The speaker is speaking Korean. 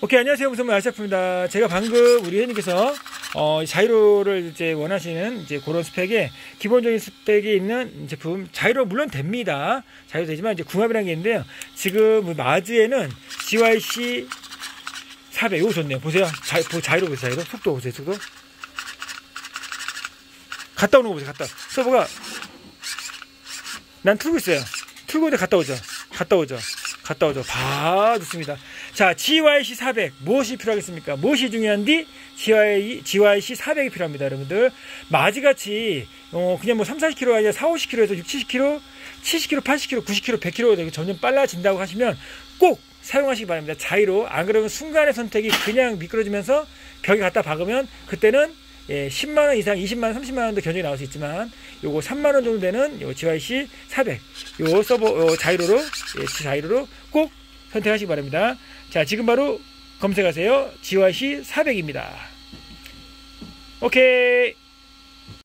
오케이 안녕하세요 무슨 아시아프입니다. 제가 방금 우리 회원님께서 어, 자이로를 이제 원하시는 이제 그런 스펙에 기본적인 스펙이 있는 제품 자이로 물론 됩니다. 자이로 되지만 이제 궁합이라는 게 있는데요. 지금 마즈에는 GYC 400 이거 좋네요. 보세요. 자, 자이로 보세요. 자이로 속도 보세요. 속도. 갔다 오는 거 보세요. 갔다. 서버가 난 틀고 있어요. 틀고 있는데 갔다 오죠. 갔다 오죠. 갔다 오죠. 봐, 좋습니다. 자, GYC 400. 무엇이 필요하겠습니까? 무엇이 중요한디? GY, GYC 400이 필요합니다, 여러분들. 마지같이, 어, 그냥 뭐 3, 40kg가 아니라 4, 50kg에서 6, 70kg, 70kg, 80kg, 90kg, 100kg 점점 빨라진다고 하시면 꼭 사용하시기 바랍니다. 자이로. 안 그러면 순간의 선택이 그냥 미끄러지면서 벽에 갖다 박으면 그때는 예, 10만 원 이상, 20만 원, 30만 원도 견적이 나올 수 있지만, 요거 3만 원 정도 되는 요 GYC 400, 요 서버, 요 자이로로, 예, 자이로로 꼭 선택하시기 바랍니다. 자, 지금 바로 검색하세요. GYC 400입니다. 오케이.